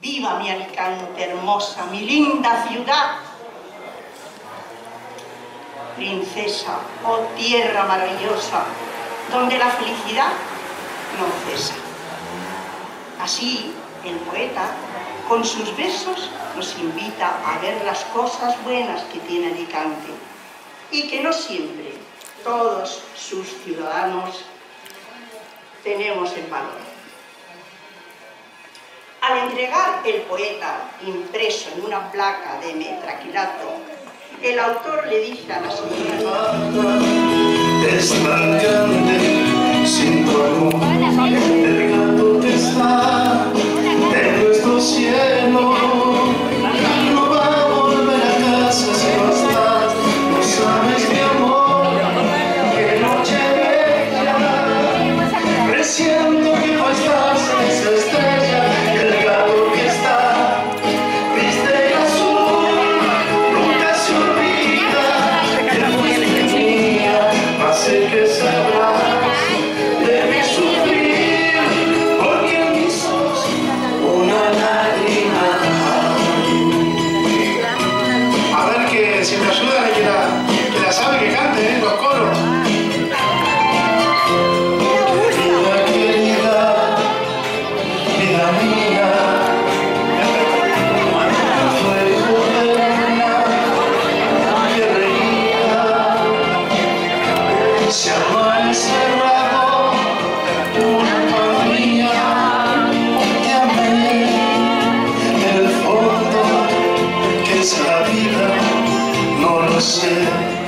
Viva mi Alicante hermosa, mi linda ciudad. Princesa, oh tierra maravillosa, donde la felicidad no cesa. Así, el poeta, con sus versos, nos invita a ver las cosas buenas que tiene Alicante y que no siempre todos sus ciudadanos tenemos el valor. Al entregar el poeta impreso en una placa de metraquilato, el autor le dice a la señora se ha encerrado una mía, te amé el fondo que es la vida, no lo sé.